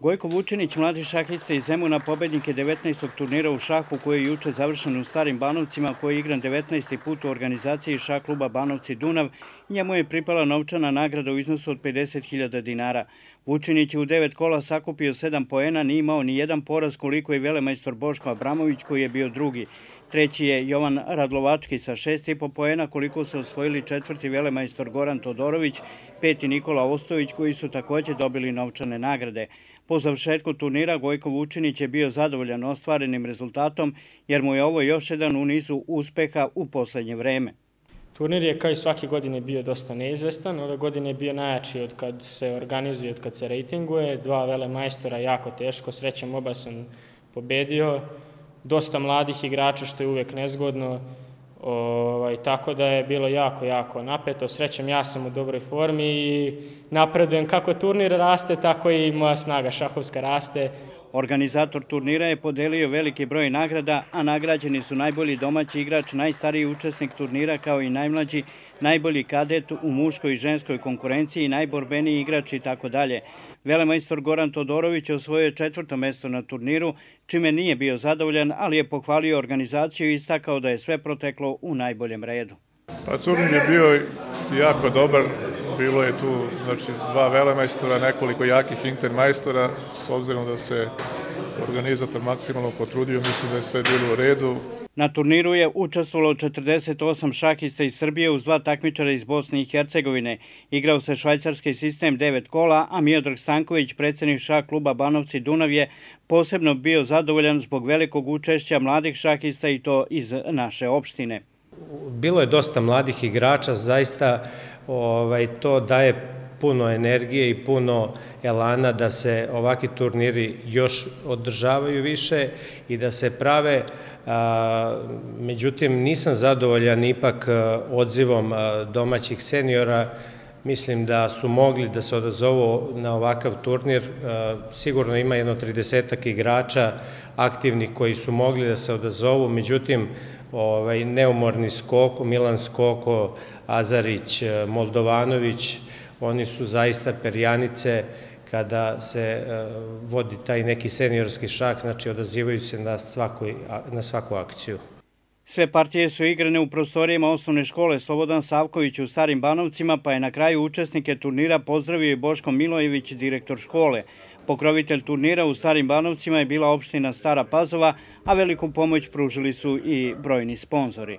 Gojko Vučinić, mladi šahista iz Zemuna, pobednik je 19. turnira u šahu koji je juče završen u Starim Banovcima, koji je igran 19. put u organizaciji šah kluba Banovci Dunav. Njemu je pripala novčana nagrada u iznosu od 50.000 dinara. Vučinić je u devet kola sakupio sedam poena, nije imao ni jedan poraz koliko je velemajstor Boško Abramović koji je bio drugi. Treći je Jovan Radlovački sa šest i po poena koliko su osvojili četvrti velemajstor Goran Todorović, peti Nikola Ostović koji su takođe dobili novčane nagrade. Po završetku turnira Gojko Vučinić je bio zadovoljan ostvarenim rezultatom jer mu je ovo još jedan u nizu uspeha u poslednje vreme. Turnir je kao i svake godine bio dosta neizvestan. Ove godine je bio najjači od kad se organizuje, od kad se rejtinguje. Dva vele majstora jako teško. Srećem oba sam pobedio. Dosta mladih igrača što je uvek nezgodno. Ovaj, tako da je bilo jako, jako napeto. Srećem, ja sam u dobroj formi i napredujem kako turnir raste, tako i moja snaga šahovska raste. Organizator turnira je podelio veliki broj nagrada, a nagrađeni su najbolji domaći igrač, najstariji učesnik turnira kao i najmlađi, najbolji kadet u muškoj i ženskoj konkurenciji, najborbeniji igrač i tako dalje. Velemajstor Goran Todorović je osvojio četvrto mesto na turniru, čime nije bio zadovoljan, ali je pohvalio organizaciju i istakao da je sve proteklo u najboljem redu. Pa turnir je bio jako dobar, bilo je tu znači, dva velemajstora, nekoliko jakih intermajstora, s obzirom da se organizator maksimalno potrudio, mislim da je sve bilo u redu. Na turniru je učestvovalo 48 šahista iz Srbije uz dva takmičara iz Bosne i Hercegovine. Igrao se švajcarski sistem 9 kola, a Miodrag Stanković, predsednik šah kluba Banovci Dunav je posebno bio zadovoljan zbog velikog učešća mladih šahista i to iz naše opštine. Bilo je dosta mladih igrača, zaista ovaj, to daje puno energije i puno elana da se ovaki turniri još održavaju više i da se prave. međutim, nisam zadovoljan ipak odzivom domaćih seniora. Mislim da su mogli da se odazovu na ovakav turnir. Sigurno ima jedno 30 igrača aktivnih koji su mogli da se odazovu, međutim, ovaj, neumorni Skoko, Milan Skoko, Azarić, e, Moldovanović, oni su zaista perjanice kada se e, vodi taj neki seniorski šah, znači odazivaju se na, svakoj, na svaku akciju. Sve partije su igrane u prostorijama osnovne škole Slobodan Savković u Starim Banovcima, pa je na kraju učesnike turnira pozdravio i Boško Milojević, direktor škole. Pokrovitelj turnira u Starim Banovcima je bila opština Stara Pazova, a veliku pomoć pružili su i brojni sponzori.